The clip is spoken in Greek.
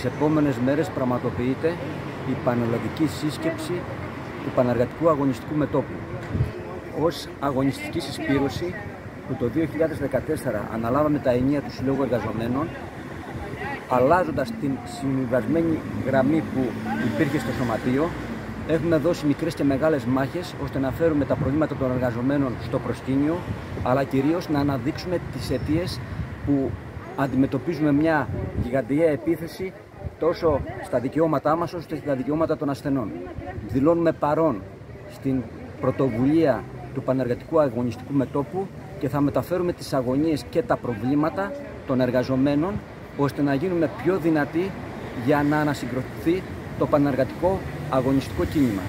τις επόμενες μέρες πραγματοποιείται η πανελλαδική σύσκεψη του Πανεργατικού Αγωνιστικού Μετώπου. Ως αγωνιστική συσπήρωση που το 2014 αναλάβαμε τα ενία του Συλλόγου Εργαζομένων αλλάζοντας την συμβιβασμένη γραμμή που υπήρχε στο Σωματείο έχουμε δώσει μικρές και μεγάλες μάχες ώστε να φέρουμε τα προβλήματα των εργαζομένων στο προσκήνιο αλλά κυρίως να αναδείξουμε τις αιτίες που αντιμετωπίζουμε μια γιγαντιαία επίθεση τόσο στα δικαιώματά μας όσο και στα δικαιώματα των ασθενών. Δηλώνουμε παρόν στην πρωτοβουλία του Πανεργατικού Αγωνιστικού Μετώπου και θα μεταφέρουμε τις αγωνίες και τα προβλήματα των εργαζομένων ώστε να γίνουμε πιο δυνατοί για να ανασυγκροτηθεί το πανεργατικό αγωνιστικό κίνημα.